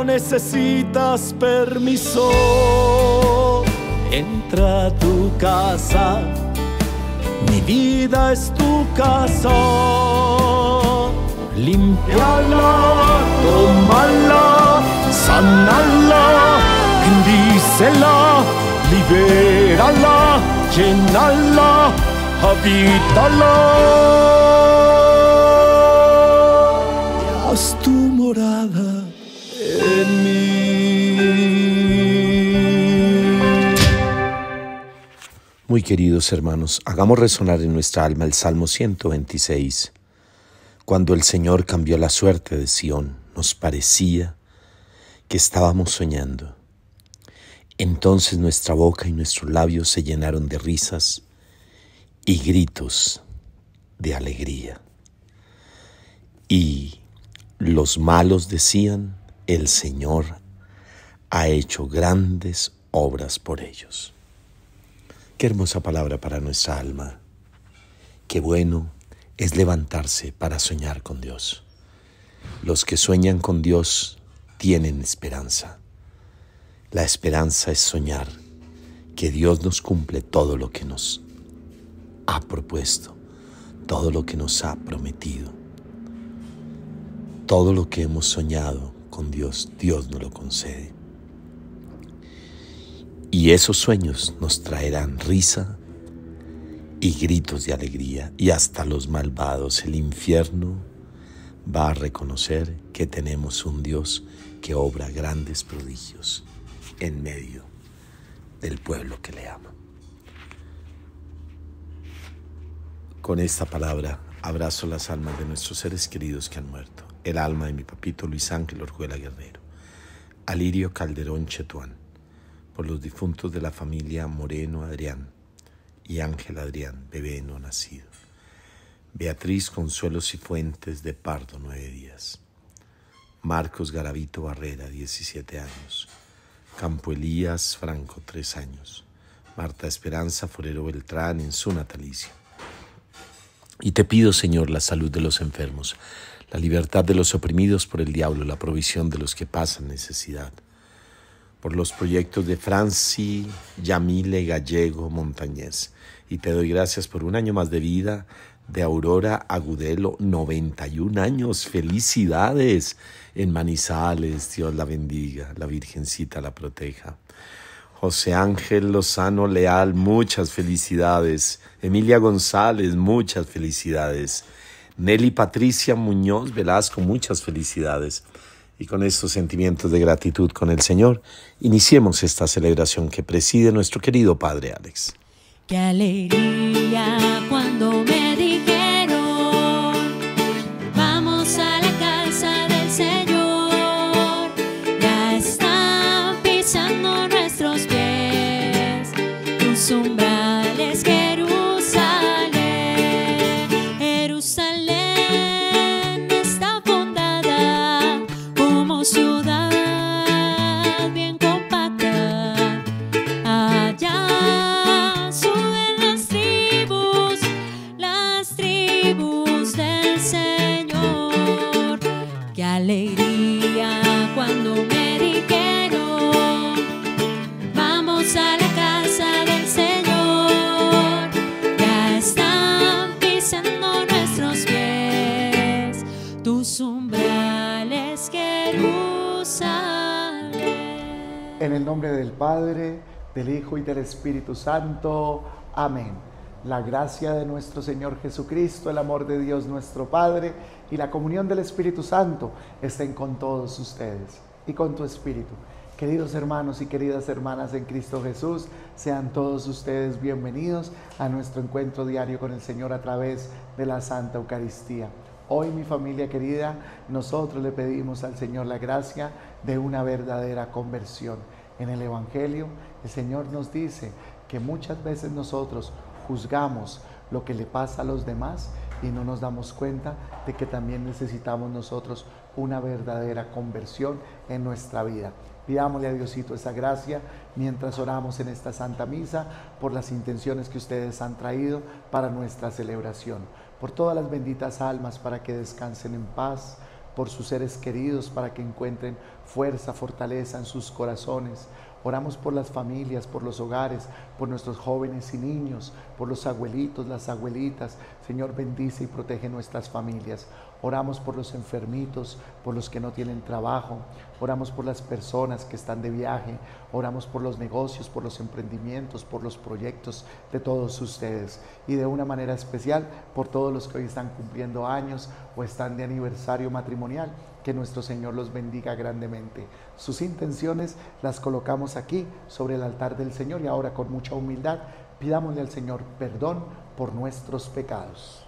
no necesitas permiso. Entra a tu casa, mi vida es tu casa. Limpiala, tómala, sanala, bendícela, libérala, llenala, habítala. Haz tu morada Queridos hermanos, hagamos resonar en nuestra alma el Salmo 126. Cuando el Señor cambió la suerte de Sión, nos parecía que estábamos soñando. Entonces nuestra boca y nuestros labios se llenaron de risas y gritos de alegría. Y los malos decían, el Señor ha hecho grandes obras por ellos. Qué hermosa palabra para nuestra alma. Qué bueno es levantarse para soñar con Dios. Los que sueñan con Dios tienen esperanza. La esperanza es soñar que Dios nos cumple todo lo que nos ha propuesto, todo lo que nos ha prometido. Todo lo que hemos soñado con Dios, Dios nos lo concede. Y esos sueños nos traerán risa y gritos de alegría. Y hasta los malvados, el infierno va a reconocer que tenemos un Dios que obra grandes prodigios en medio del pueblo que le ama. Con esta palabra abrazo las almas de nuestros seres queridos que han muerto. El alma de mi papito Luis Ángel Orjuela Guerrero. Alirio Calderón Chetuán. Por los difuntos de la familia Moreno Adrián y Ángel Adrián, bebé no nacido. Beatriz Consuelo Cifuentes de Pardo, nueve días. Marcos Garavito Barrera, 17 años. Campo Elías Franco, tres años. Marta Esperanza Forero Beltrán en su natalicio. Y te pido, Señor, la salud de los enfermos, la libertad de los oprimidos por el diablo, la provisión de los que pasan necesidad. Por los proyectos de Franci Yamile Gallego Montañez. Y te doy gracias por un año más de vida de Aurora Agudelo, 91 años. Felicidades en Manizales. Dios la bendiga, la Virgencita la proteja. José Ángel Lozano Leal, muchas felicidades. Emilia González, muchas felicidades. Nelly Patricia Muñoz Velasco, muchas felicidades. Y con estos sentimientos de gratitud con el Señor, iniciemos esta celebración que preside nuestro querido Padre Alex. Qué alegría cuando me En el nombre del Padre, del Hijo y del Espíritu Santo. Amén. La gracia de nuestro Señor Jesucristo, el amor de Dios nuestro Padre y la comunión del Espíritu Santo estén con todos ustedes y con tu Espíritu. Queridos hermanos y queridas hermanas en Cristo Jesús, sean todos ustedes bienvenidos a nuestro encuentro diario con el Señor a través de la Santa Eucaristía. Hoy mi familia querida, nosotros le pedimos al Señor la gracia de una verdadera conversión. En el Evangelio el Señor nos dice que muchas veces nosotros juzgamos lo que le pasa a los demás y no nos damos cuenta de que también necesitamos nosotros una verdadera conversión en nuestra vida. Pidámosle a Diosito esa gracia mientras oramos en esta Santa Misa por las intenciones que ustedes han traído para nuestra celebración, por todas las benditas almas para que descansen en paz, por sus seres queridos para que encuentren fuerza, fortaleza en sus corazones. Oramos por las familias, por los hogares, por nuestros jóvenes y niños, por los abuelitos, las abuelitas. Señor, bendice y protege nuestras familias. Oramos por los enfermitos, por los que no tienen trabajo. Oramos por las personas que están de viaje. Oramos por los negocios, por los emprendimientos, por los proyectos de todos ustedes. Y de una manera especial por todos los que hoy están cumpliendo años o están de aniversario matrimonial. Que nuestro Señor los bendiga grandemente. Sus intenciones las colocamos aquí sobre el altar del Señor y ahora con mucha humildad pidámosle al Señor perdón por nuestros pecados.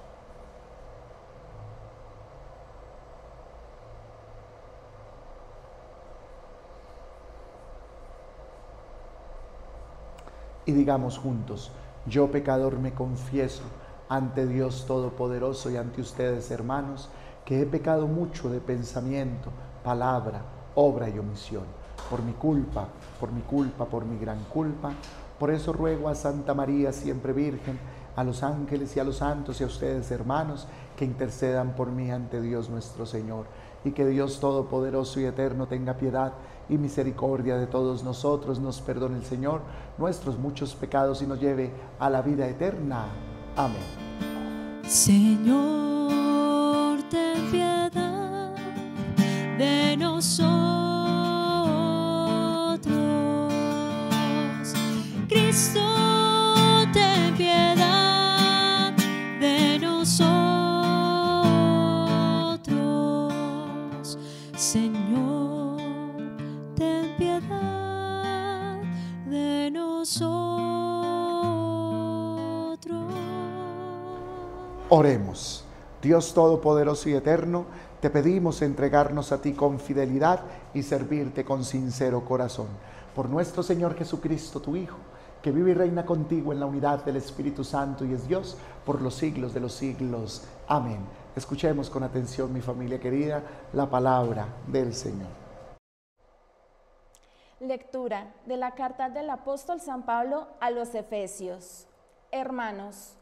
y digamos juntos, yo pecador me confieso ante Dios Todopoderoso y ante ustedes hermanos, que he pecado mucho de pensamiento, palabra, obra y omisión, por mi culpa, por mi culpa, por mi gran culpa. Por eso ruego a Santa María, siempre Virgen, a los ángeles y a los santos y a ustedes hermanos, que intercedan por mí ante Dios nuestro Señor, y que Dios Todopoderoso y Eterno tenga piedad y misericordia de todos nosotros, nos perdone el Señor nuestros muchos pecados y nos lleve a la vida eterna. Amén. Señor, de nosotros. Cristo, ten piedad de nosotros. Señor, ten piedad de nosotros. Oremos. Dios Todopoderoso y Eterno, te pedimos entregarnos a ti con fidelidad y servirte con sincero corazón. Por nuestro Señor Jesucristo, tu Hijo, que vive y reina contigo en la unidad del Espíritu Santo y es Dios por los siglos de los siglos. Amén. Escuchemos con atención, mi familia querida, la palabra del Señor. Lectura de la carta del apóstol San Pablo a los Efesios. Hermanos,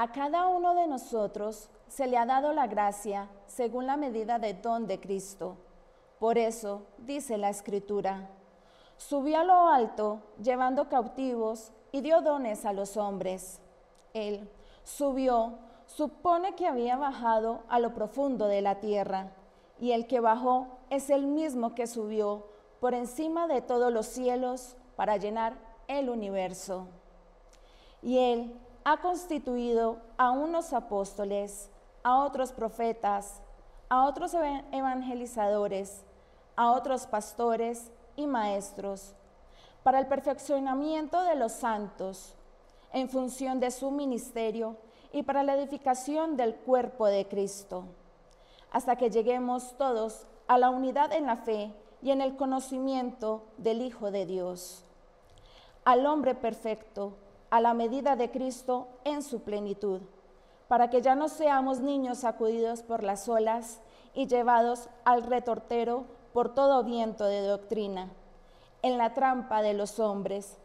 a cada uno de nosotros se le ha dado la gracia según la medida de don de Cristo. Por eso, dice la Escritura, subió a lo alto llevando cautivos y dio dones a los hombres. Él subió, supone que había bajado a lo profundo de la tierra, y el que bajó es el mismo que subió por encima de todos los cielos para llenar el universo. Y Él ha constituido a unos apóstoles, a otros profetas, a otros eva- evangelizadores, a otros pastores y maestros, para el perfeccionamiento de los santos, en función de su ministerio y para la edificación del cuerpo de Cristo, hasta que lleguemos todos a la unidad en la fe y en el conocimiento del Hijo de Dios, al hombre perfecto, a la medida de Cristo en su plenitud, para que ya no seamos niños sacudidos por las olas y llevados al retortero por todo viento de doctrina, en la trampa de los hombres,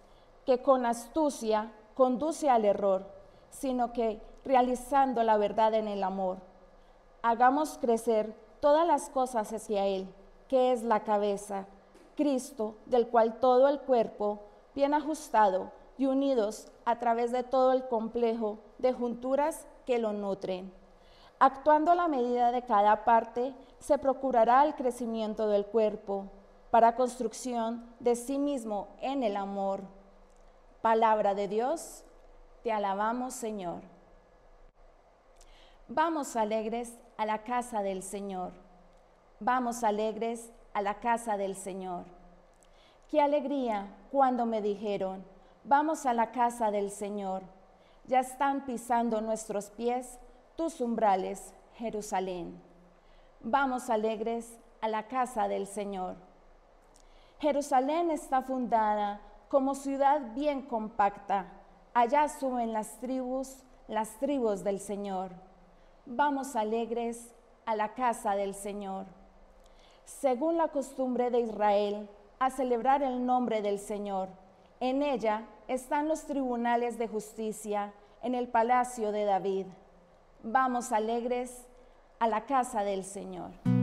que con astucia conduce al error, sino que realizando la verdad en el amor, hagamos crecer todas las cosas hacia Él, que es la cabeza, Cristo, del cual todo el cuerpo, bien ajustado y unidos a través de todo el complejo de junturas que lo nutren. Actuando a la medida de cada parte, se procurará el crecimiento del cuerpo para construcción de sí mismo en el amor. Palabra de Dios, te alabamos Señor. Vamos alegres a la casa del Señor. Vamos alegres a la casa del Señor. Qué alegría cuando me dijeron, vamos a la casa del Señor. Ya están pisando nuestros pies tus umbrales, Jerusalén. Vamos alegres a la casa del Señor. Jerusalén está fundada como ciudad bien compacta. Allá suben las tribus, las tribus del Señor. Vamos alegres a la casa del Señor. Según la costumbre de Israel, a celebrar el nombre del Señor. En ella están los tribunales de justicia en el palacio de David. Vamos alegres a la casa del Señor.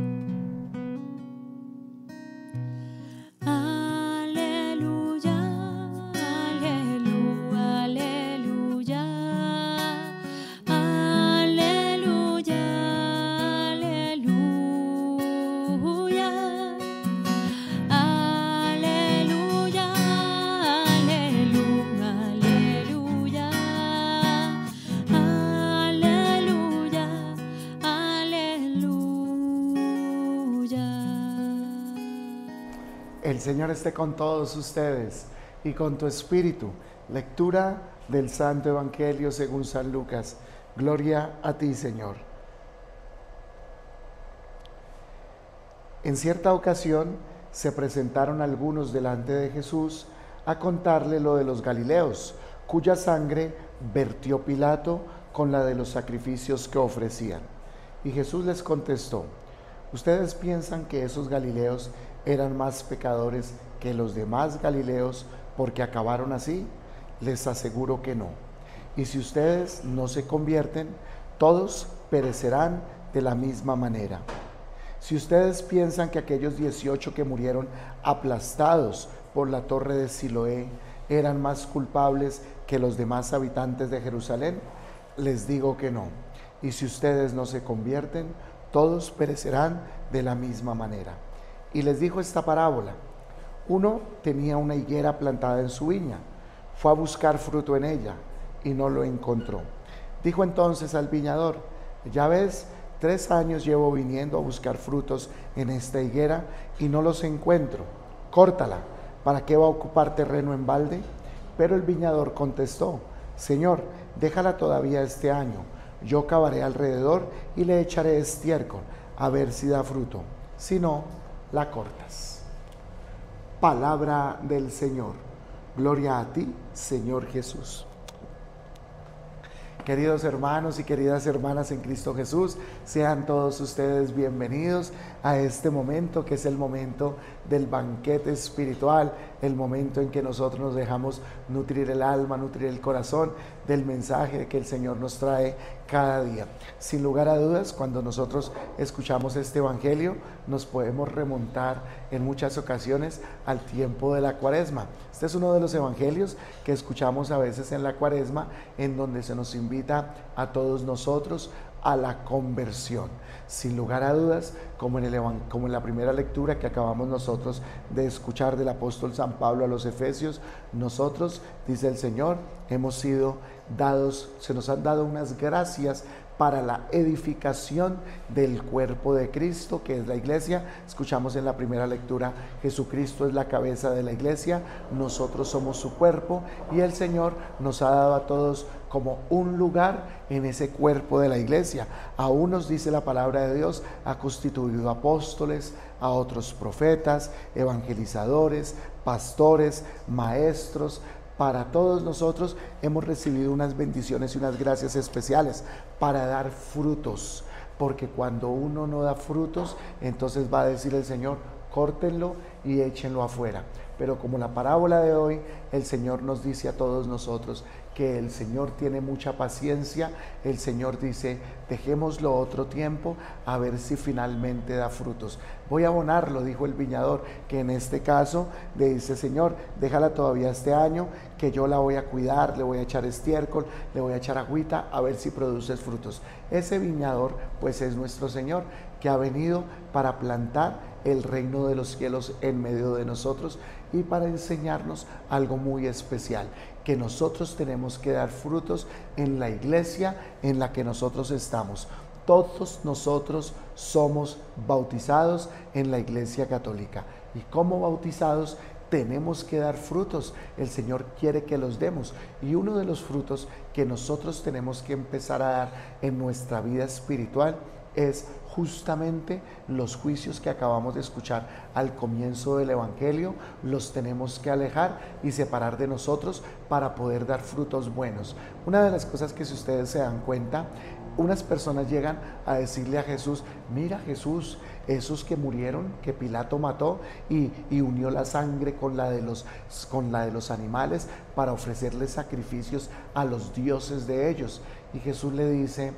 El Señor esté con todos ustedes y con tu espíritu. Lectura del Santo Evangelio según San Lucas. Gloria a ti, Señor. En cierta ocasión se presentaron algunos delante de Jesús a contarle lo de los Galileos, cuya sangre vertió Pilato con la de los sacrificios que ofrecían. Y Jesús les contestó, ¿ustedes piensan que esos Galileos eran más pecadores que los demás Galileos porque acabaron así? Les aseguro que no. Y si ustedes no se convierten, todos perecerán de la misma manera. Si ustedes piensan que aquellos 18 que murieron aplastados por la torre de Siloé eran más culpables que los demás habitantes de Jerusalén, les digo que no. Y si ustedes no se convierten, todos perecerán de la misma manera. Y les dijo esta parábola. Uno tenía una higuera plantada en su viña, fue a buscar fruto en ella y no lo encontró. Dijo entonces al viñador, ya ves, tres años llevo viniendo a buscar frutos en esta higuera y no los encuentro. Córtala, ¿para qué va a ocupar terreno en balde? Pero el viñador contestó, Señor, déjala todavía este año, yo cavaré alrededor y le echaré estiércol, a ver si da fruto. Si no, la cortas. Palabra del Señor. Gloria a ti, Señor Jesús. Queridos hermanos y queridas hermanas en Cristo Jesús, sean todos ustedes bienvenidos a este momento que es el momento del banquete espiritual, el momento en que nosotros nos dejamos nutrir el alma, nutrir el corazón del mensaje que el Señor nos trae cada día. Sin lugar a dudas, cuando nosotros escuchamos este Evangelio, nos podemos remontar en muchas ocasiones al tiempo de la cuaresma. Este es uno de los Evangelios que escuchamos a veces en la cuaresma, en donde se nos invita a todos nosotros a la conversión. Sin lugar a dudas, como en, el, como en la primera lectura que acabamos nosotros de escuchar del apóstol San Pablo a los Efesios, nosotros, dice el Señor, hemos sido dados, se nos han dado unas gracias para la edificación del cuerpo de Cristo, que es la iglesia. Escuchamos en la primera lectura, Jesucristo es la cabeza de la iglesia, nosotros somos su cuerpo y el Señor nos ha dado a todos como un lugar en ese cuerpo de la iglesia. A unos, dice la palabra de Dios, ha constituido apóstoles, a otros profetas, evangelizadores, pastores, maestros, para todos nosotros hemos recibido unas bendiciones y unas gracias especiales para dar frutos. Porque cuando uno no da frutos, entonces va a decir el Señor, córtenlo y échenlo afuera. Pero como la parábola de hoy, el Señor nos dice a todos nosotros que el Señor tiene mucha paciencia, el Señor dice, dejémoslo otro tiempo a ver si finalmente da frutos. Voy a abonarlo, dijo el viñador, que en este caso le dice, Señor, déjala todavía este año, que yo la voy a cuidar, le voy a echar estiércol, le voy a echar agüita, a ver si produces frutos. Ese viñador, pues es nuestro Señor, que ha venido para plantar el reino de los cielos en medio de nosotros y para enseñarnos algo muy especial, que nosotros tenemos que dar frutos en la iglesia en la que nosotros estamos. Todos nosotros somos bautizados en la iglesia católica y como bautizados tenemos que dar frutos. El Señor quiere que los demos. Y uno de los frutos que nosotros tenemos que empezar a dar en nuestra vida espiritual es justamente los juicios que acabamos de escuchar al comienzo del Evangelio, los tenemos que alejar y separar de nosotros para poder dar frutos buenos. Una de las cosas que si ustedes se dan cuenta, unas personas llegan a decirle a Jesús, mira Jesús, esos que murieron, que Pilato mató y, unió la sangre con la, de los, con la de los animales para ofrecerles sacrificios a los dioses de ellos. Y Jesús le dice,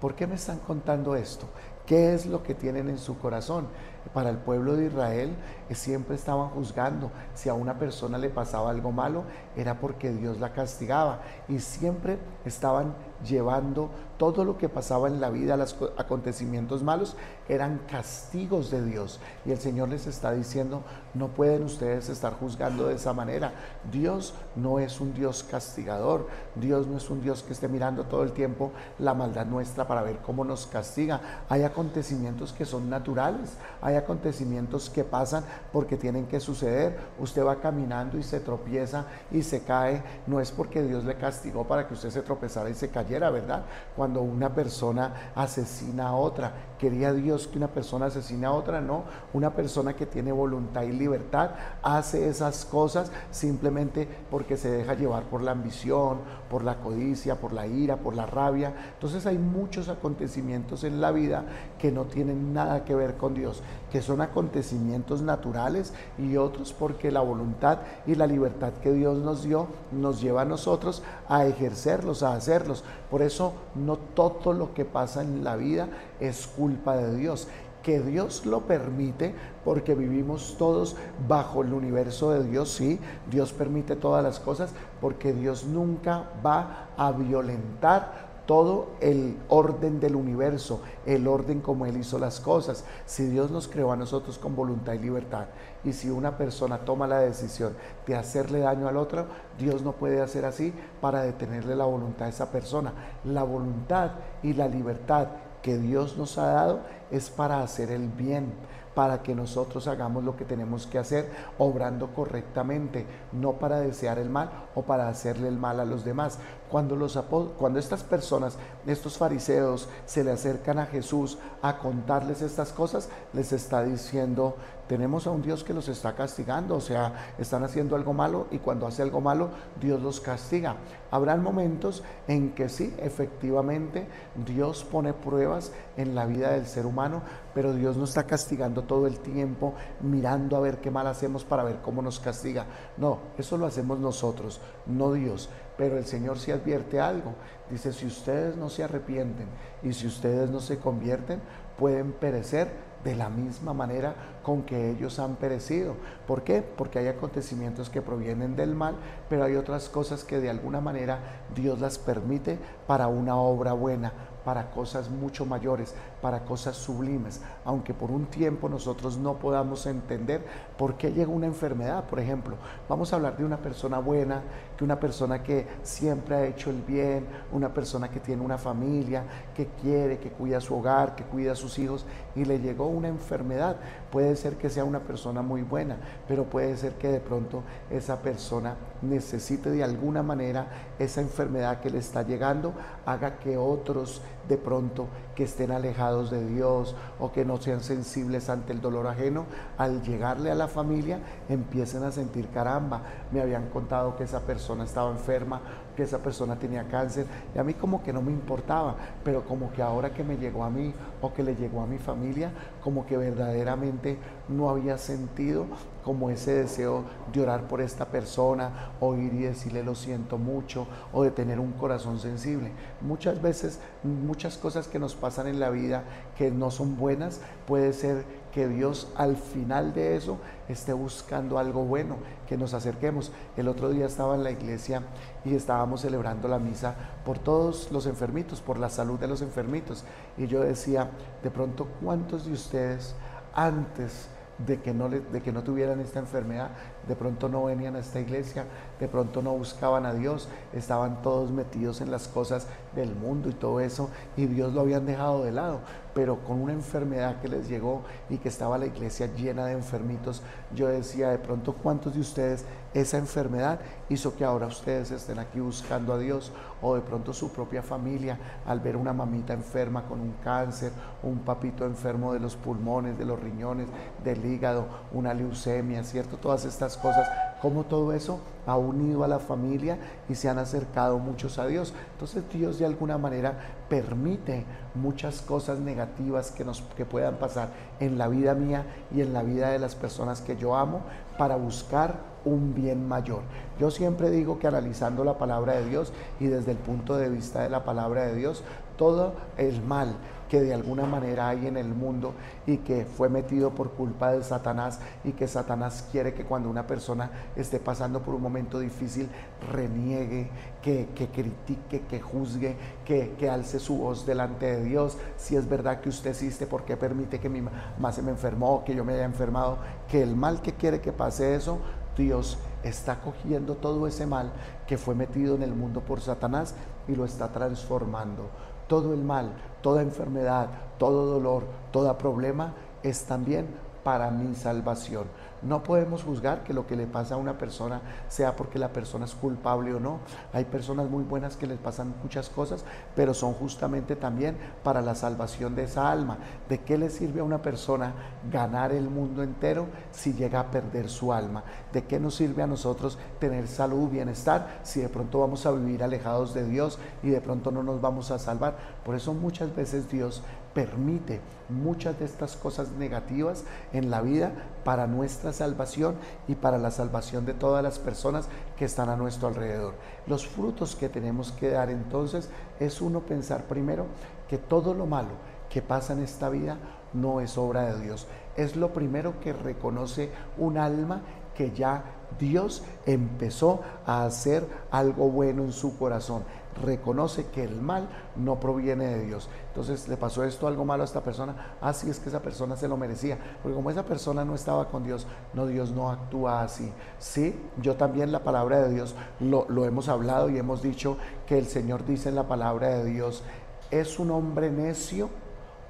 ¿por qué me están contando esto? ¿Qué es lo que tienen en su corazón? Para el pueblo de Israel eh, siempre estaban juzgando. Si a una persona le pasaba algo malo, era porque Dios la castigaba. Y siempre estaban llevando todo lo que pasaba en la vida, los acontecimientos malos, eran castigos de Dios. Y el Señor les está diciendo, no pueden ustedes estar juzgando de esa manera. Dios no es un Dios castigador. Dios no es un Dios que esté mirando todo el tiempo la maldad nuestra para ver cómo nos castiga. Hay acontecimientos que son naturales, hay acontecimientos que pasan porque tienen que suceder. Usted va caminando y se tropieza y se cae. No es porque Dios le castigó para que usted se tropezara y se cayera, ¿verdad? Cuando una persona asesina a otra, ¿quería Dios que una persona asesine a otra? No, una persona que tiene voluntad y libertad hace esas cosas simplemente porque se deja llevar por la ambición, por la codicia, por la ira, por la rabia. Entonces hay muchos acontecimientos en la vida que no tienen nada que ver con Dios, que son acontecimientos naturales y otros porque la voluntad y la libertad que Dios nos dio nos lleva a nosotros a ejercerlos, a hacerlos. Por eso no todo lo que pasa en la vida es culpa de Dios que Dios lo permite porque vivimos todos bajo el universo de Dios, sí, Dios permite todas las cosas porque Dios nunca va a violentar todo el orden del universo, el orden como Él hizo las cosas. Si Dios nos creó a nosotros con voluntad y libertad, y si una persona toma la decisión de hacerle daño al otro, Dios no puede hacer así para detenerle la voluntad a esa persona. La voluntad y la libertad que Dios nos ha dado es para hacer el bien, para que nosotros hagamos lo que tenemos que hacer, obrando correctamente, no para desear el mal o para hacerle el mal a los demás. Cuando, los, cuando estas personas, estos fariseos, se le acercan a Jesús a contarles estas cosas, les está diciendo, tenemos a un Dios que los está castigando, o sea, están haciendo algo malo y cuando hace algo malo, Dios los castiga. Habrán momentos en que sí, efectivamente, Dios pone pruebas en la vida del ser humano, pero Dios no está castigando todo el tiempo mirando a ver qué mal hacemos para ver cómo nos castiga. No, eso lo hacemos nosotros, no Dios. Pero el Señor sí advierte algo. Dice, si ustedes no se arrepienten y si ustedes no se convierten, pueden perecer de la misma manera con que ellos han perecido. ¿Por qué? Porque hay acontecimientos que provienen del mal, pero hay otras cosas que de alguna manera Dios las permite para una obra buena, para cosas mucho mayores, para cosas sublimes, aunque por un tiempo nosotros no podamos entender por qué llega una enfermedad. Por ejemplo, vamos a hablar de una persona buena, que una persona que siempre ha hecho el bien, una persona que tiene una familia, que quiere, que cuida su hogar, que cuida a sus hijos, y le llegó una enfermedad. Puede ser que sea una persona muy buena, pero puede ser que de pronto esa persona necesite de alguna manera esa enfermedad que le está llegando, haga que otros de pronto que estén alejados de Dios o que no sean sensibles ante el dolor ajeno, al llegarle a la familia empiecen a sentir caramba, me habían contado que esa persona estaba enferma, esa persona tenía cáncer y a mí como que no me importaba, pero como que ahora que me llegó a mí o que le llegó a mi familia, como que verdaderamente no había sentido como ese deseo de orar por esta persona, o ir y decirle lo siento mucho, o de tener un corazón sensible. Muchas veces, muchas cosas que nos pasan en la vida que no son buenas, puede ser que Dios al final de eso esté buscando algo bueno, que nos acerquemos. El otro día estaba en la iglesia y estábamos celebrando la misa por todos los enfermitos, por la salud de los enfermitos. Y yo decía, de pronto, ¿cuántos de ustedes antes de que, no de que no tuvieran esta enfermedad, de pronto no venían a esta iglesia, de pronto no buscaban a Dios, estaban todos metidos en las cosas del mundo y todo eso, y Dios lo habían dejado de lado, pero con una enfermedad que les llegó y que estaba la iglesia llena de enfermitos, yo decía, de pronto, ¿cuántos de ustedes esa enfermedad hizo que ahora ustedes estén aquí buscando a Dios? O de pronto su propia familia, al ver una mamita enferma con un cáncer, un papito enfermo de los pulmones, de los riñones, del hígado, una leucemia, ¿cierto? Todas estas cosas, cómo todo eso ha unido a la familia y se han acercado muchos a Dios. Entonces Dios de alguna manera permite muchas cosas negativas que, nos, que puedan pasar en la vida mía y en la vida de las personas que yo amo para buscar un bien mayor. Yo siempre digo que analizando la palabra de Dios y desde el punto de vista de la palabra de Dios, todo el mal que de alguna manera hay en el mundo y que fue metido por culpa de Satanás y que Satanás quiere que cuando una persona esté pasando por un momento difícil reniegue, que, que critique, que juzgue, que, que, alce su voz delante de Dios. Si es verdad que usted existe, ¿por qué permite que mi mamá se me enfermó, que yo me haya enfermado? Que el mal que quiere que pase eso, Dios está cogiendo todo ese mal que fue metido en el mundo por Satanás y lo está transformando. Todo el mal, toda enfermedad, todo dolor, todo problema es también para mi salvación. No podemos juzgar que lo que le pasa a una persona sea porque la persona es culpable o no. Hay personas muy buenas que les pasan muchas cosas, pero son justamente también para la salvación de esa alma. ¿De qué le sirve a una persona ganar el mundo entero si llega a perder su alma? ¿De qué nos sirve a nosotros tener salud, bienestar, si de pronto vamos a vivir alejados de Dios y de pronto no nos vamos a salvar? Por eso muchas veces Dios permite muchas de estas cosas negativas en la vida para nuestra salvación y para la salvación de todas las personas que están a nuestro alrededor. Los frutos que tenemos que dar entonces es uno pensar primero que todo lo malo que pasa en esta vida no es obra de Dios. Es lo primero que reconoce un alma que ya Dios empezó a hacer algo bueno en su corazón reconoce que el mal no proviene de Dios. Entonces le pasó esto algo malo a esta persona, así ah, es que esa persona se lo merecía, porque como esa persona no estaba con Dios, no, Dios no actúa así. Sí, yo también la palabra de Dios lo, lo hemos hablado y hemos dicho que el Señor dice en la palabra de Dios, es un hombre necio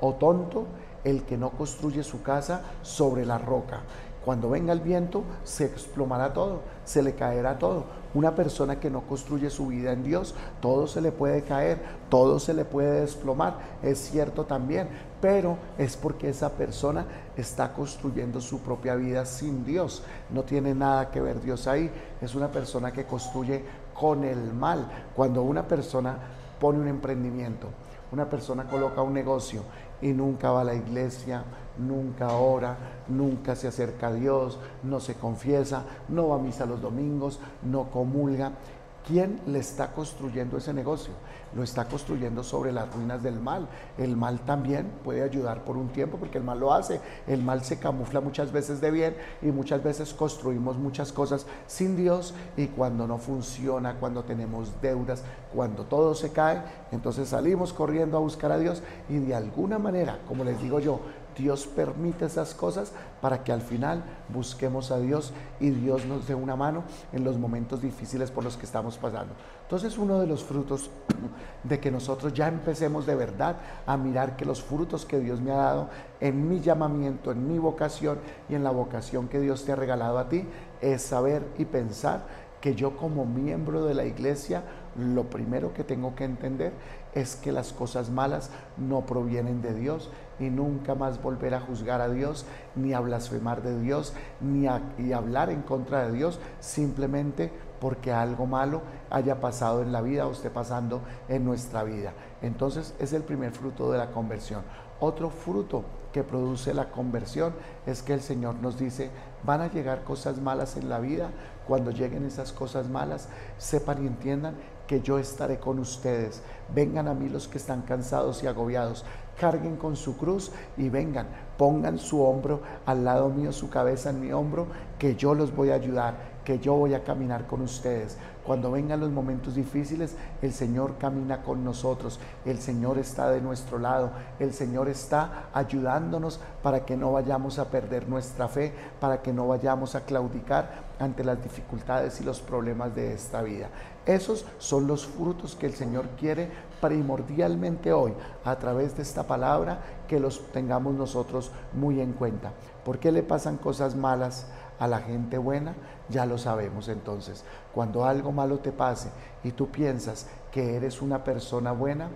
o tonto el que no construye su casa sobre la roca. Cuando venga el viento, se explomará todo, se le caerá todo. Una persona que no construye su vida en Dios, todo se le puede caer, todo se le puede desplomar, es cierto también, pero es porque esa persona está construyendo su propia vida sin Dios. No tiene nada que ver Dios ahí, es una persona que construye con el mal. Cuando una persona pone un emprendimiento, una persona coloca un negocio y nunca va a la iglesia, nunca ora, nunca se acerca a Dios, no se confiesa, no va a misa los domingos, no comulga. ¿Quién le está construyendo ese negocio? Lo está construyendo sobre las ruinas del mal. El mal también puede ayudar por un tiempo porque el mal lo hace. El mal se camufla muchas veces de bien y muchas veces construimos muchas cosas sin Dios y cuando no funciona, cuando tenemos deudas, cuando todo se cae, entonces salimos corriendo a buscar a Dios y de alguna manera, como les digo yo, Dios permite esas cosas para que al final busquemos a Dios y Dios nos dé una mano en los momentos difíciles por los que estamos pasando. Entonces uno de los frutos de que nosotros ya empecemos de verdad a mirar que los frutos que Dios me ha dado en mi llamamiento, en mi vocación y en la vocación que Dios te ha regalado a ti, es saber y pensar que yo como miembro de la iglesia, lo primero que tengo que entender es que las cosas malas no provienen de Dios y nunca más volver a juzgar a Dios, ni a blasfemar de Dios, ni a hablar en contra de Dios, simplemente porque algo malo haya pasado en la vida o esté pasando en nuestra vida. Entonces es el primer fruto de la conversión. Otro fruto que produce la conversión es que el Señor nos dice, van a llegar cosas malas en la vida. Cuando lleguen esas cosas malas, sepan y entiendan que yo estaré con ustedes. Vengan a mí los que están cansados y agobiados. Carguen con su cruz y vengan. Pongan su hombro al lado mío, su cabeza en mi hombro, que yo los voy a ayudar, que yo voy a caminar con ustedes. Cuando vengan los momentos difíciles, el Señor camina con nosotros, el Señor está de nuestro lado, el Señor está ayudándonos para que no vayamos a perder nuestra fe, para que no vayamos a claudicar ante las dificultades y los problemas de esta vida. Esos son los frutos que el Señor quiere primordialmente hoy, a través de esta palabra, que los tengamos nosotros muy en cuenta. ¿Por qué le pasan cosas malas a la gente buena? Ya lo sabemos entonces. Cuando algo malo te pase y tú piensas que eres una persona buena,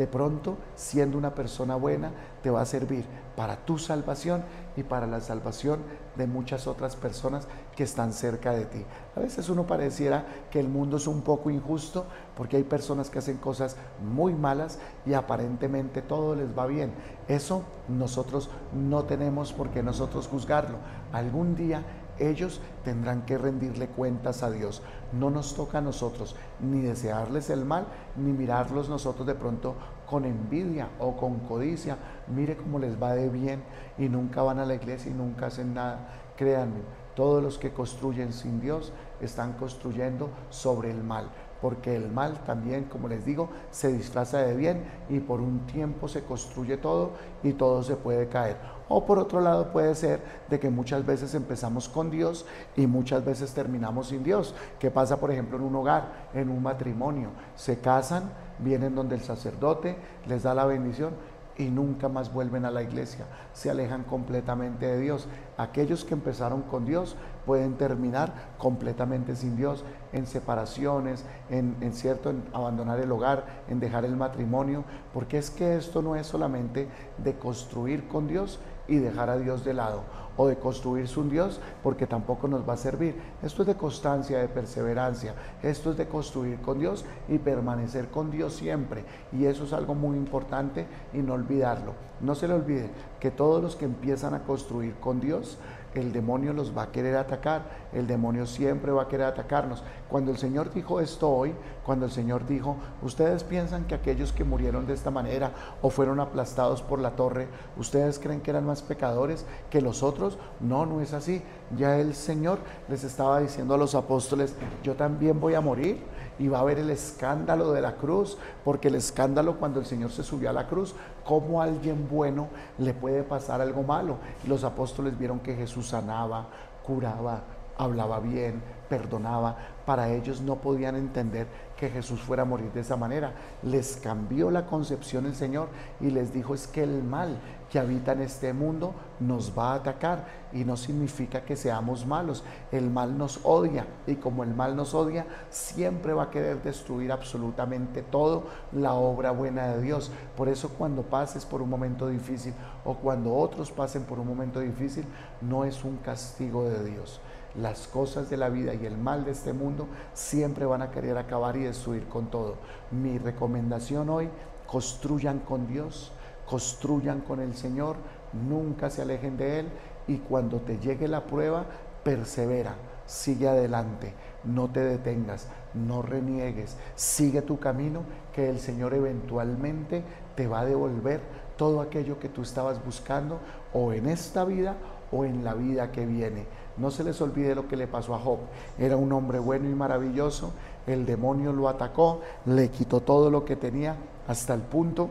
de pronto, siendo una persona buena, te va a servir para tu salvación y para la salvación de muchas otras personas que están cerca de ti. A veces uno pareciera que el mundo es un poco injusto porque hay personas que hacen cosas muy malas y aparentemente todo les va bien. Eso nosotros no tenemos por qué nosotros juzgarlo. Algún día ellos tendrán que rendirle cuentas a Dios. No nos toca a nosotros ni desearles el mal, ni mirarlos nosotros de pronto con envidia o con codicia, mire cómo les va de bien y nunca van a la iglesia y nunca hacen nada. Créanme, todos los que construyen sin Dios están construyendo sobre el mal porque el mal también, como les digo, se disfraza de bien y por un tiempo se construye todo y todo se puede caer. O por otro lado puede ser de que muchas veces empezamos con Dios y muchas veces terminamos sin Dios. ¿Qué pasa, por ejemplo, en un hogar, en un matrimonio? Se casan, vienen donde el sacerdote les da la bendición y nunca más vuelven a la iglesia, se alejan completamente de Dios. Aquellos que empezaron con Dios pueden terminar completamente sin Dios, en separaciones, en, cierto, en abandonar el hogar, en dejar el matrimonio, porque es que esto no es solamente de construir con Dios y dejar a Dios de lado o de construirse un Dios porque tampoco nos va a servir. Esto es de constancia, de perseverancia. Esto es de construir con Dios y permanecer con Dios siempre. Y eso es algo muy importante y no olvidarlo. No se le olvide que todos los que empiezan a construir con Dios, el demonio los va a querer atacar, el demonio siempre va a querer atacarnos. Cuando el Señor dijo esto hoy, cuando el Señor dijo, ustedes piensan que aquellos que murieron de esta manera o fueron aplastados por la torre, ustedes creen que eran más pecadores que los otros? No, no es así. Ya el Señor les estaba diciendo a los apóstoles, yo también voy a morir y va a haber el escándalo de la cruz, porque el escándalo cuando el Señor se subió a la cruz, ¿cómo a alguien bueno le puede pasar algo malo? Y los apóstoles vieron que Jesús sanaba, curaba, hablaba bien, perdonaba. Para ellos no podían entender que Jesús fuera a morir de esa manera. Les cambió la concepción el Señor y les dijo es que el mal que habita en este mundo nos va a atacar y no significa que seamos malos. El mal nos odia y como el mal nos odia, siempre va a querer destruir absolutamente todo la obra buena de Dios. Por eso cuando pases por un momento difícil o cuando otros pasen por un momento difícil, no es un castigo de Dios las cosas de la vida y el mal de este mundo siempre van a querer acabar y destruir con todo. Mi recomendación hoy, construyan con Dios, construyan con el Señor, nunca se alejen de Él y cuando te llegue la prueba, persevera, sigue adelante, no te detengas, no reniegues, sigue tu camino que el Señor eventualmente te va a devolver todo aquello que tú estabas buscando o en esta vida o en la vida que viene. No se les olvide lo que le pasó a Job. Era un hombre bueno y maravilloso. El demonio lo atacó, le quitó todo lo que tenía hasta el punto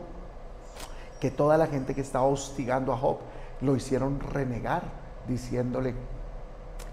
que toda la gente que estaba hostigando a Job lo hicieron renegar, diciéndole,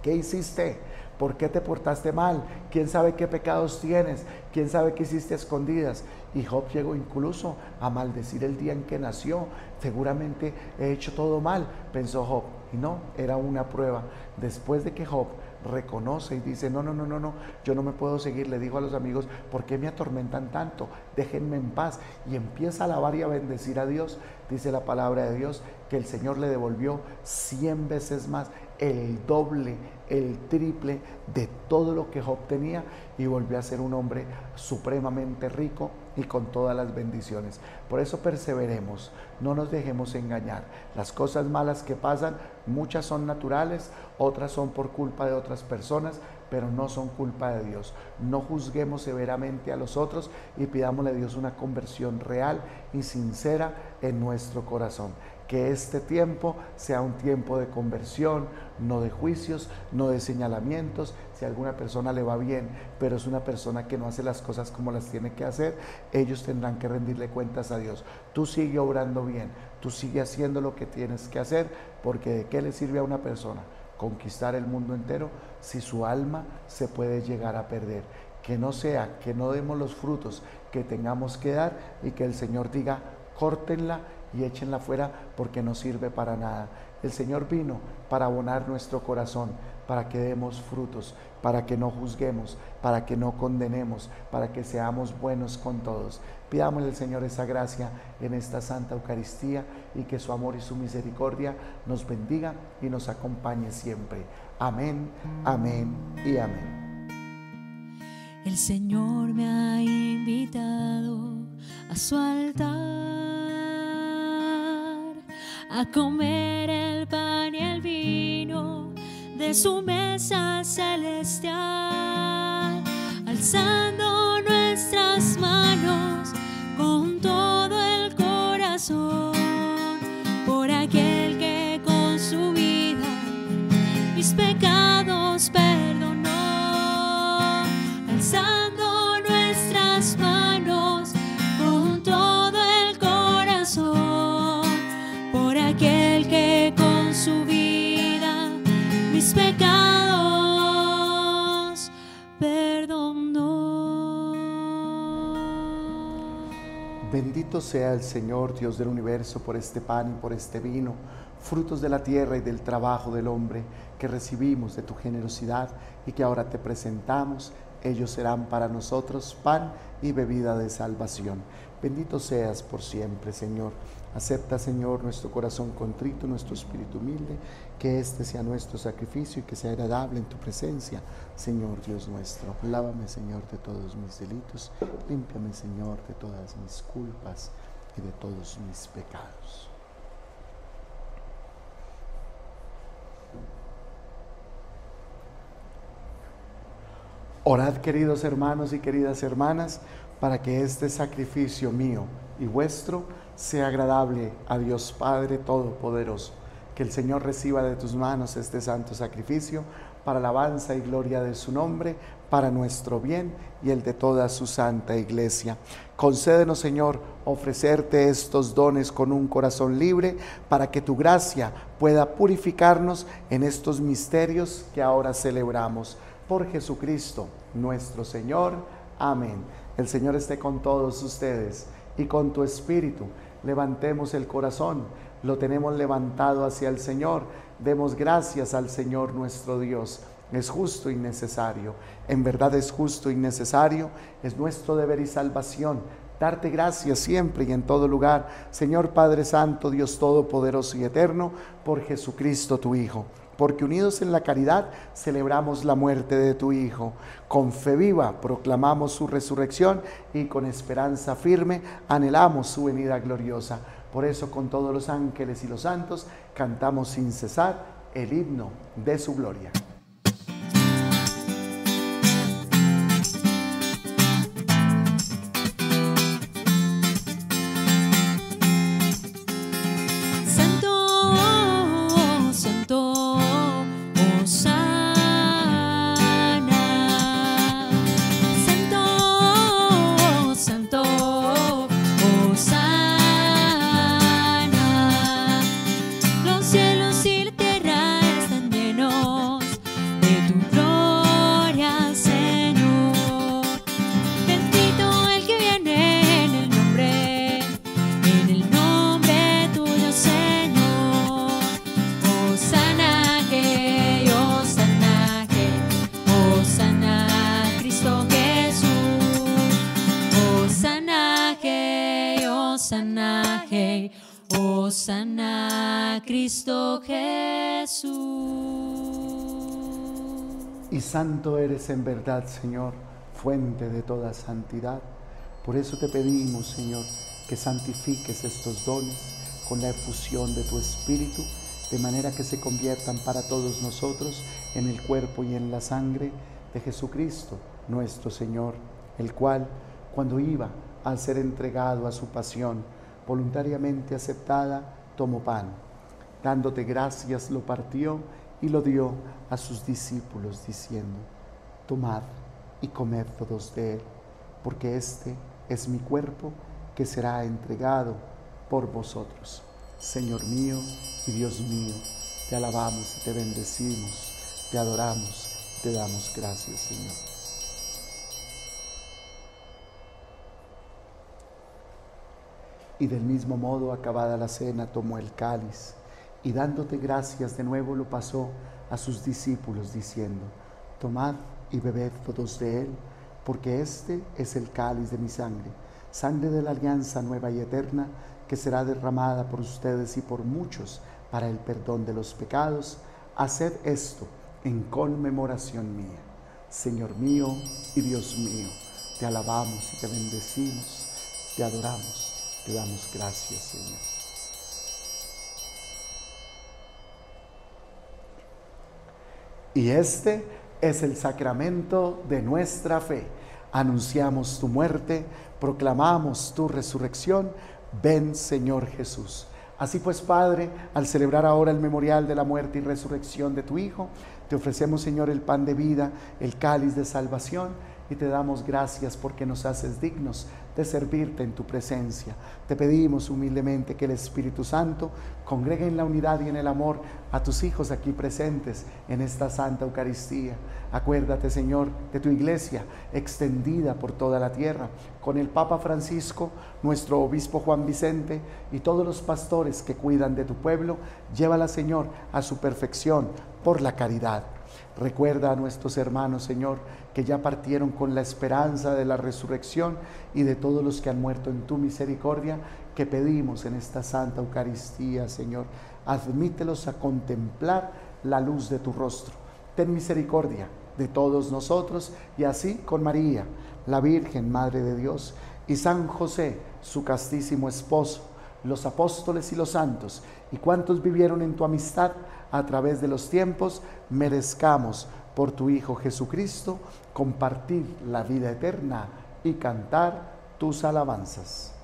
¿qué hiciste? ¿Por qué te portaste mal? ¿Quién sabe qué pecados tienes? ¿Quién sabe qué hiciste escondidas? Y Job llegó incluso a maldecir el día en que nació. Seguramente he hecho todo mal, pensó Job. Y no, era una prueba. Después de que Job reconoce y dice, no, no, no, no, no, yo no me puedo seguir, le digo a los amigos, ¿por qué me atormentan tanto? Déjenme en paz. Y empieza a alabar y a bendecir a Dios. Dice la palabra de Dios que el Señor le devolvió cien veces más, el doble, el triple de todo lo que Job tenía y volvió a ser un hombre supremamente rico y con todas las bendiciones. Por eso perseveremos, no nos dejemos engañar. Las cosas malas que pasan, muchas son naturales, otras son por culpa de otras personas, pero no son culpa de Dios. No juzguemos severamente a los otros y pidámosle a Dios una conversión real y sincera en nuestro corazón que este tiempo sea un tiempo de conversión, no de juicios, no de señalamientos. Si a alguna persona le va bien, pero es una persona que no hace las cosas como las tiene que hacer, ellos tendrán que rendirle cuentas a Dios. Tú sigue obrando bien, tú sigue haciendo lo que tienes que hacer, porque ¿de qué le sirve a una persona conquistar el mundo entero si su alma se puede llegar a perder? Que no sea, que no demos los frutos que tengamos que dar y que el Señor diga, córtenla y échenla fuera porque no sirve para nada. El Señor vino para abonar nuestro corazón, para que demos frutos, para que no juzguemos, para que no condenemos, para que seamos buenos con todos. Pidámosle al Señor esa gracia en esta Santa Eucaristía y que su amor y su misericordia nos bendiga y nos acompañe siempre. Amén, amén y amén. El Señor me ha invitado a su altar a comer el pan y el vino de su mesa celestial, alzando Bendito sea el Señor, Dios del universo, por este pan y por este vino, frutos de la tierra y del trabajo del hombre que recibimos de tu generosidad y que ahora te presentamos. Ellos serán para nosotros pan y bebida de salvación. Bendito seas por siempre, Señor. Acepta, Señor, nuestro corazón contrito, nuestro espíritu humilde, que este sea nuestro sacrificio y que sea agradable en tu presencia, Señor Dios nuestro. Lávame, Señor, de todos mis delitos. Límpiame, Señor, de todas mis culpas y de todos mis pecados. Orad, queridos hermanos y queridas hermanas, para que este sacrificio mío y vuestro sea agradable a Dios Padre Todopoderoso. Que el Señor reciba de tus manos este santo sacrificio para alabanza y gloria de su nombre, para nuestro bien y el de toda su santa iglesia. Concédenos, Señor, ofrecerte estos dones con un corazón libre, para que tu gracia pueda purificarnos en estos misterios que ahora celebramos. Por Jesucristo, nuestro Señor. Amén. El Señor esté con todos ustedes y con tu espíritu. Levantemos el corazón, lo tenemos levantado hacia el Señor. Demos gracias al Señor nuestro Dios. Es justo y necesario. En verdad es justo y necesario. Es nuestro deber y salvación. Darte gracias siempre y en todo lugar, Señor Padre Santo, Dios Todopoderoso y Eterno, por Jesucristo tu Hijo porque unidos en la caridad celebramos la muerte de tu Hijo. Con fe viva proclamamos su resurrección y con esperanza firme anhelamos su venida gloriosa. Por eso con todos los ángeles y los santos cantamos sin cesar el himno de su gloria. Cristo Jesús. Y santo eres en verdad, Señor, fuente de toda santidad. Por eso te pedimos, Señor, que santifiques estos dones con la efusión de tu Espíritu, de manera que se conviertan para todos nosotros en el cuerpo y en la sangre de Jesucristo, nuestro Señor, el cual, cuando iba a ser entregado a su pasión, voluntariamente aceptada, tomó pan. Dándote gracias, lo partió y lo dio a sus discípulos, diciendo, Tomad y comed todos de él, porque este es mi cuerpo que será entregado por vosotros. Señor mío y Dios mío, te alabamos y te bendecimos, te adoramos te damos gracias, Señor. Y del mismo modo, acabada la cena, tomó el cáliz y dándote gracias de nuevo lo pasó a sus discípulos diciendo, tomad y bebed todos de él, porque este es el cáliz de mi sangre, sangre de la alianza nueva y eterna, que será derramada por ustedes y por muchos para el perdón de los pecados. Haced esto en conmemoración mía. Señor mío y Dios mío, te alabamos y te bendecimos, te adoramos, te damos gracias, Señor. Y este es el sacramento de nuestra fe. Anunciamos tu muerte, proclamamos tu resurrección. Ven, Señor Jesús. Así pues, Padre, al celebrar ahora el memorial de la muerte y resurrección de tu Hijo, te ofrecemos, Señor, el pan de vida, el cáliz de salvación, y te damos gracias porque nos haces dignos de servirte en tu presencia. Te pedimos humildemente que el Espíritu Santo congregue en la unidad y en el amor a tus hijos aquí presentes en esta Santa Eucaristía. Acuérdate, Señor, de tu iglesia extendida por toda la tierra, con el Papa Francisco, nuestro obispo Juan Vicente y todos los pastores que cuidan de tu pueblo. Llévala, Señor, a su perfección por la caridad. Recuerda a nuestros hermanos, Señor, que ya partieron con la esperanza de la resurrección y de todos los que han muerto en tu misericordia, que pedimos en esta Santa Eucaristía, Señor. Admítelos a contemplar la luz de tu rostro. Ten misericordia de todos nosotros y así con María, la Virgen, Madre de Dios, y San José, su castísimo esposo, los apóstoles y los santos, y cuantos vivieron en tu amistad a través de los tiempos, merezcamos por tu Hijo Jesucristo, compartir la vida eterna y cantar tus alabanzas.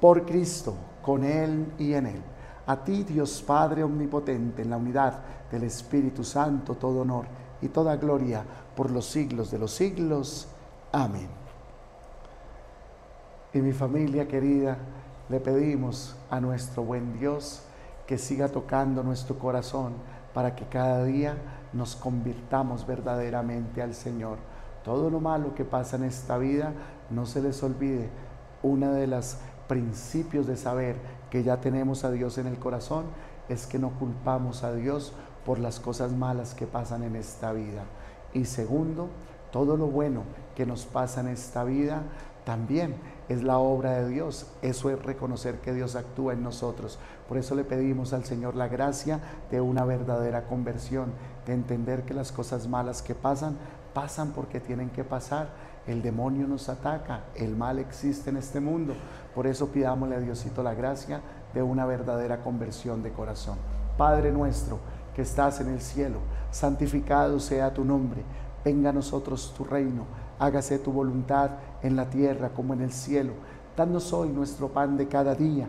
Por Cristo, con Él y en Él. A ti, Dios Padre Omnipotente, en la unidad del Espíritu Santo, todo honor y toda gloria por los siglos de los siglos. Amén. Y mi familia querida, le pedimos a nuestro buen Dios que siga tocando nuestro corazón para que cada día nos convirtamos verdaderamente al Señor. Todo lo malo que pasa en esta vida, no se les olvide. Uno de los principios de saber que ya tenemos a Dios en el corazón es que no culpamos a Dios por las cosas malas que pasan en esta vida. Y segundo, todo lo bueno que nos pasa en esta vida también es la obra de Dios. Eso es reconocer que Dios actúa en nosotros. Por eso le pedimos al Señor la gracia de una verdadera conversión, de entender que las cosas malas que pasan, pasan porque tienen que pasar. El demonio nos ataca, el mal existe en este mundo. Por eso pidámosle a Diosito la gracia de una verdadera conversión de corazón. Padre nuestro que estás en el cielo, santificado sea tu nombre, venga a nosotros tu reino, hágase tu voluntad en la tierra como en el cielo. Danos hoy nuestro pan de cada día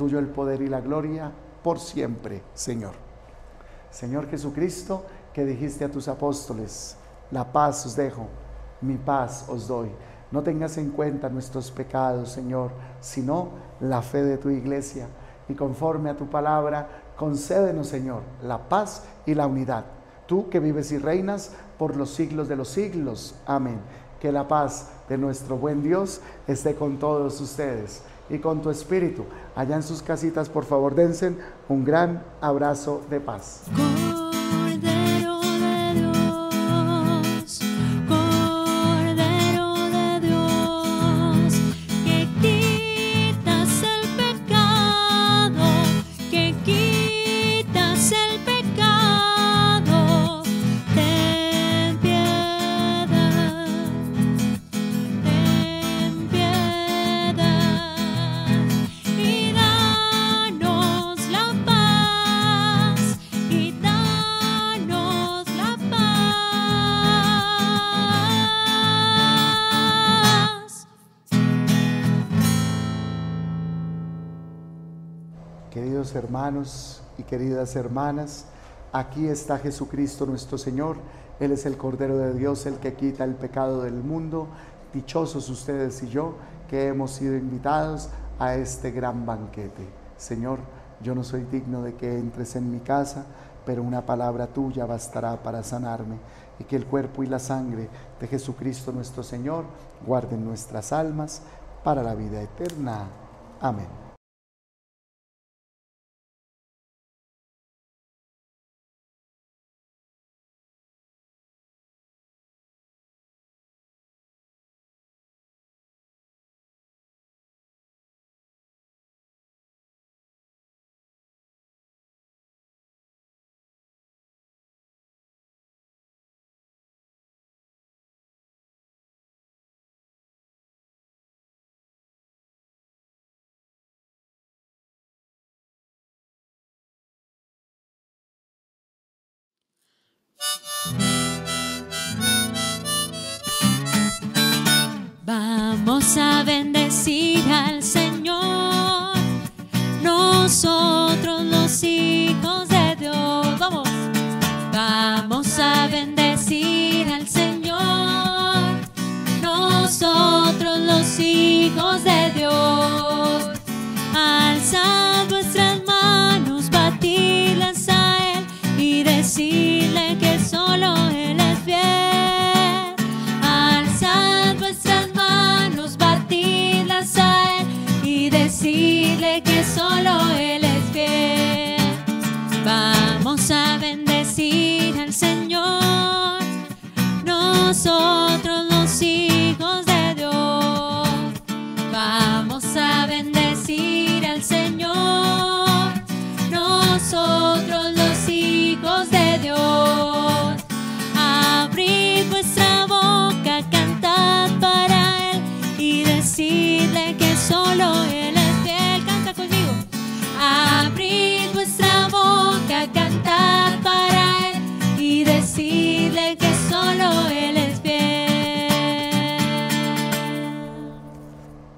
tuyo el poder y la gloria por siempre, Señor. Señor Jesucristo, que dijiste a tus apóstoles, la paz os dejo, mi paz os doy. No tengas en cuenta nuestros pecados, Señor, sino la fe de tu iglesia. Y conforme a tu palabra, concédenos, Señor, la paz y la unidad. Tú que vives y reinas por los siglos de los siglos. Amén. Que la paz de nuestro buen Dios esté con todos ustedes y con tu espíritu. Allá en sus casitas, por favor, dense un gran abrazo de paz. Hermanos y queridas hermanas, aquí está Jesucristo nuestro Señor. Él es el Cordero de Dios, el que quita el pecado del mundo. Dichosos ustedes y yo que hemos sido invitados a este gran banquete. Señor, yo no soy digno de que entres en mi casa, pero una palabra tuya bastará para sanarme y que el cuerpo y la sangre de Jesucristo nuestro Señor guarden nuestras almas para la vida eterna. Amén. Vamos a bendecir al Señor, nosotros los hijos de Dios. Vamos, vamos a bendecir al Señor, nosotros los hijos de Dios. Alzad vuestras manos, batirlas a Él y decirle que solo Él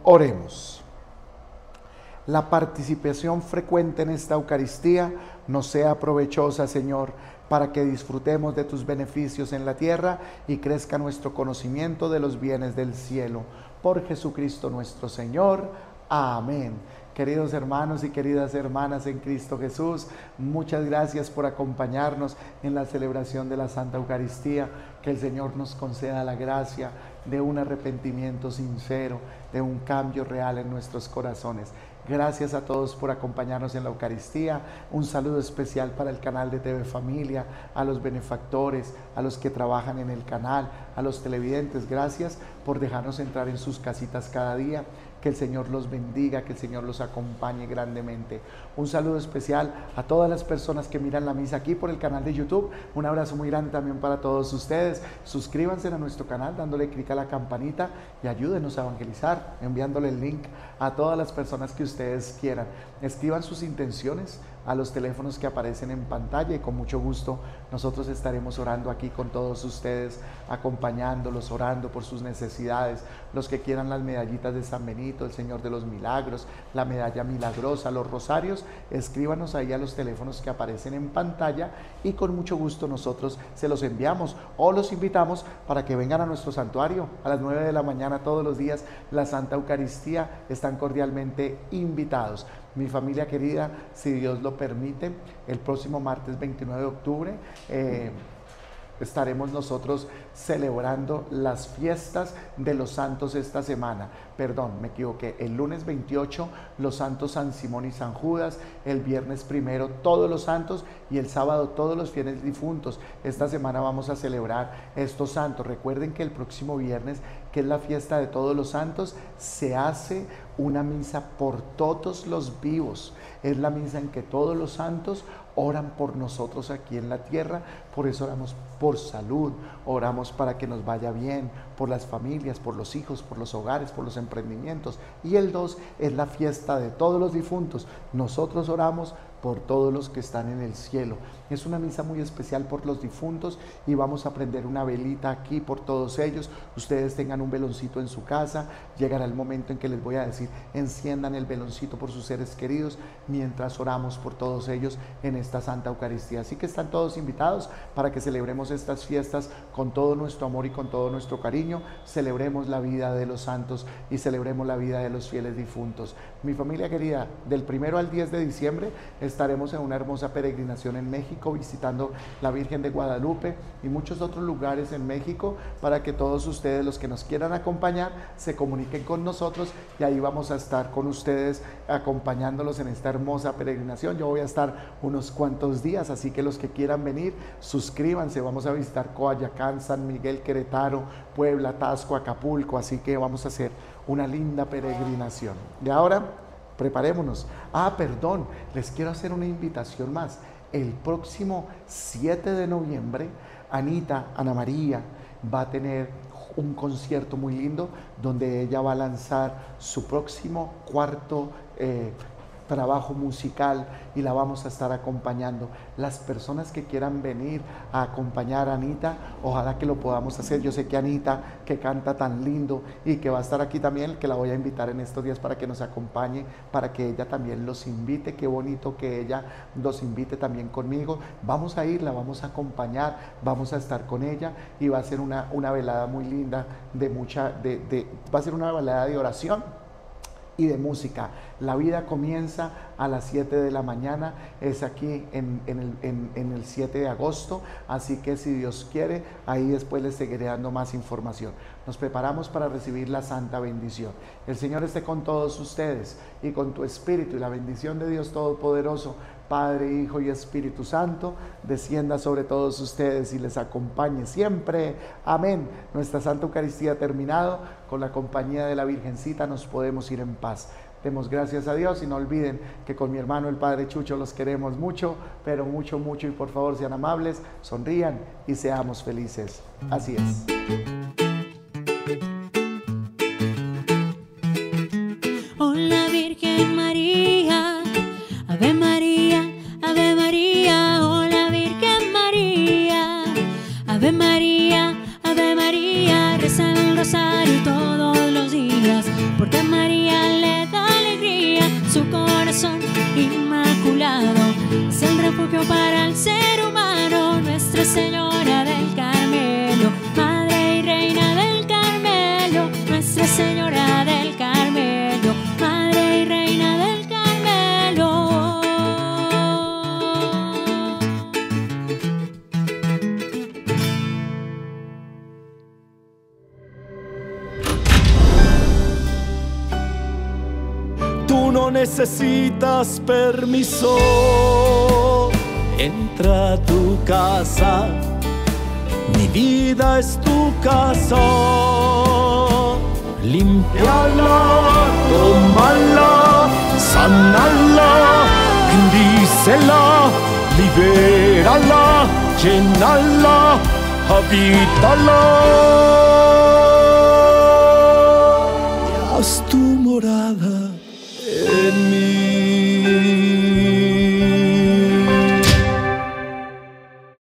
Oremos. La participación frecuente en esta Eucaristía nos sea provechosa, Señor, para que disfrutemos de tus beneficios en la tierra y crezca nuestro conocimiento de los bienes del cielo. Por Jesucristo nuestro Señor. Amén. Queridos hermanos y queridas hermanas en Cristo Jesús, muchas gracias por acompañarnos en la celebración de la Santa Eucaristía. Que el Señor nos conceda la gracia de un arrepentimiento sincero, de un cambio real en nuestros corazones. Gracias a todos por acompañarnos en la Eucaristía. Un saludo especial para el canal de TV Familia, a los benefactores, a los que trabajan en el canal, a los televidentes. Gracias por dejarnos entrar en sus casitas cada día. Que el Señor los bendiga, que el Señor los acompañe grandemente. Un saludo especial a todas las personas que miran la misa aquí por el canal de YouTube. Un abrazo muy grande también para todos ustedes. Suscríbanse a nuestro canal dándole clic a la campanita y ayúdenos a evangelizar enviándole el link a todas las personas que ustedes quieran. Escriban sus intenciones a los teléfonos que aparecen en pantalla y con mucho gusto nosotros estaremos orando aquí con todos ustedes, acompañándolos, orando por sus necesidades, los que quieran las medallitas de San Benito, el Señor de los Milagros, la medalla milagrosa, los rosarios, escríbanos ahí a los teléfonos que aparecen en pantalla y con mucho gusto nosotros se los enviamos o los invitamos para que vengan a nuestro santuario a las 9 de la mañana todos los días, la Santa Eucaristía, están cordialmente invitados. Mi familia querida, si Dios lo permite, el próximo martes 29 de octubre eh, estaremos nosotros celebrando las fiestas de los santos esta semana. Perdón, me equivoqué. El lunes 28 los santos San Simón y San Judas, el viernes primero todos los santos y el sábado todos los fieles difuntos. Esta semana vamos a celebrar estos santos. Recuerden que el próximo viernes, que es la fiesta de todos los santos, se hace una misa por todos los vivos. Es la misa en que todos los santos oran por nosotros aquí en la tierra, por eso oramos por salud, oramos para que nos vaya bien, por las familias, por los hijos, por los hogares, por los emprendimientos. Y el 2 es la fiesta de todos los difuntos. Nosotros oramos por todos los que están en el cielo. Es una misa muy especial por los difuntos y vamos a prender una velita aquí por todos ellos. Ustedes tengan un veloncito en su casa. Llegará el momento en que les voy a decir, enciendan el veloncito por sus seres queridos mientras oramos por todos ellos en esta Santa Eucaristía. Así que están todos invitados para que celebremos estas fiestas con todo nuestro amor y con todo nuestro cariño. Celebremos la vida de los santos y celebremos la vida de los fieles difuntos. Mi familia querida, del primero al 10 de diciembre estaremos en una hermosa peregrinación en México visitando la Virgen de Guadalupe y muchos otros lugares en México para que todos ustedes, los que nos quieran acompañar, se comuniquen con nosotros y ahí vamos a estar con ustedes acompañándolos en esta hermosa peregrinación. Yo voy a estar unos cuantos días, así que los que quieran venir, suscríbanse. Vamos a visitar Coayacán, San Miguel, Querétaro, Puebla, Tasco, Acapulco, así que vamos a hacer una linda peregrinación. Y ahora preparémonos. Ah, perdón, les quiero hacer una invitación más. El próximo 7 de noviembre, Anita, Ana María, va a tener un concierto muy lindo donde ella va a lanzar su próximo cuarto eh, trabajo musical y la vamos a estar acompañando. Las personas que quieran venir a acompañar a Anita, ojalá que lo podamos hacer. Yo sé que Anita, que canta tan lindo y que va a estar aquí también, que la voy a invitar en estos días para que nos acompañe, para que ella también los invite. Qué bonito que ella los invite también conmigo. Vamos a ir, la vamos a acompañar, vamos a estar con ella y va a ser una, una velada muy linda de mucha, de, de, va a ser una velada de oración y de música. La vida comienza a las 7 de la mañana, es aquí en, el, 7 de agosto, así que si Dios quiere, ahí después les seguiré dando más información. Nos preparamos para recibir la santa bendición. El Señor esté con todos ustedes y con tu espíritu y la bendición de Dios Todopoderoso Padre, Hijo y Espíritu Santo, descienda sobre todos ustedes y les acompañe siempre. Amén. Nuestra Santa Eucaristía ha terminado. Con la compañía de la Virgencita nos podemos ir en paz. Demos gracias a Dios y no olviden que con mi hermano el Padre Chucho los queremos mucho, pero mucho, mucho y por favor sean amables, sonrían y seamos felices. Así es.